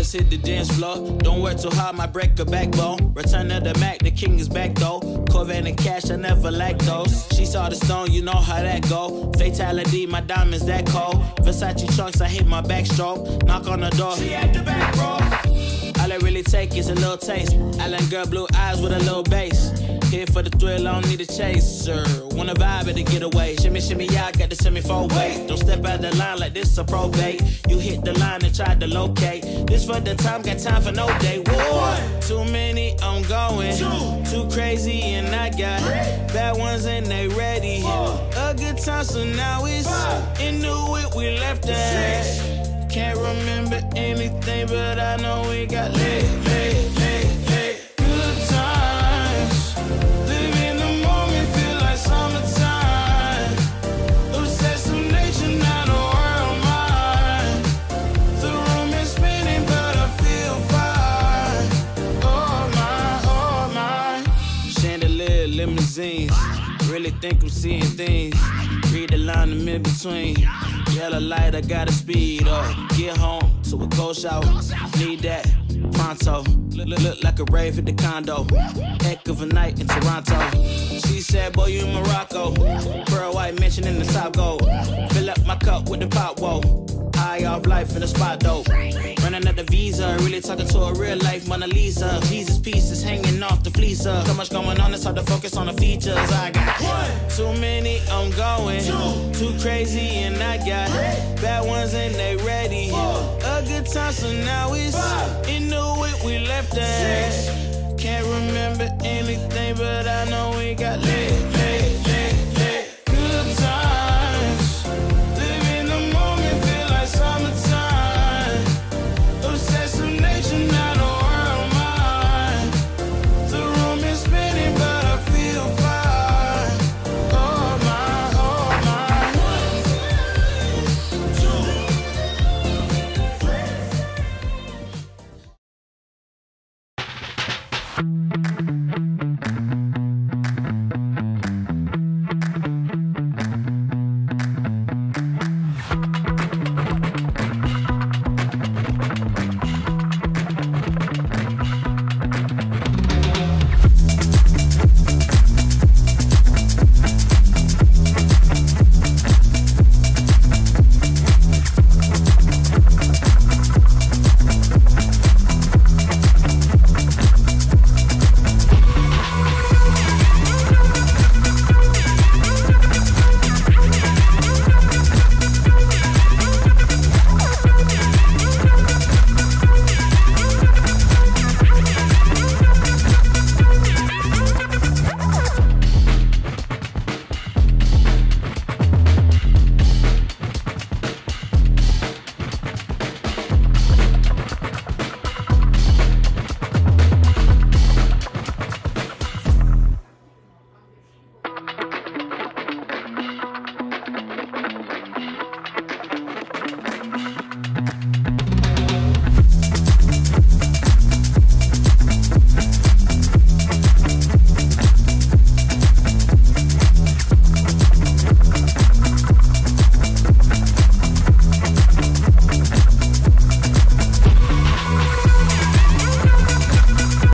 let's hit the dance floor. Don't work too hard, might break a backbone. Return of the Mac, the king is back though. Corvette and cash, I never lack those. She saw the stone, you know how that go. Fatality, my diamonds that cold. Versace trunks, I hit my backstroke. Knock on the door. She at the back. All I really take is a little taste. Island girl, blue eyes with a little bass. Here for the thrill, I don't need a chaser. Wanna vibe at the getaway. Shimmy, shimmy, yeah, I got the semi four way. Don't step out the line like this a probate. You hit the line and try to locate. This for the time, got time for no day. One, too many, I'm going. Two, too crazy, and I got bad ones and they ready. A good time, so now it's into it. We left that. Can't remember anything, but I know we got lit, lit, lit, lit. Good times. Live in the moment, feel like summertime. With nature, not a world mine. The room is spinning, but I feel fine. Oh my, oh my. Chandelier, limousines. Really think I'm seeing things. Read the line in between. Yellow light, I gotta speed up. Get home to a cold shower. Need that pronto. Look, look, look like a rave at the condo. Heck of a night in Toronto. She said, Boy, you in Morocco. Pearl white mention in the top. Fill up my cup with the pop, whoa. High off life in the spot though. Running out the visa, really talking to a real life Mona Lisa. Jesus pieces hanging off the fleecer. So much going on, it's hard to focus on the features. I got one, too many, I'm going. Two, too crazy, and I got bad ones and they ready. Four, A good time, so now it's into it. We left that. Música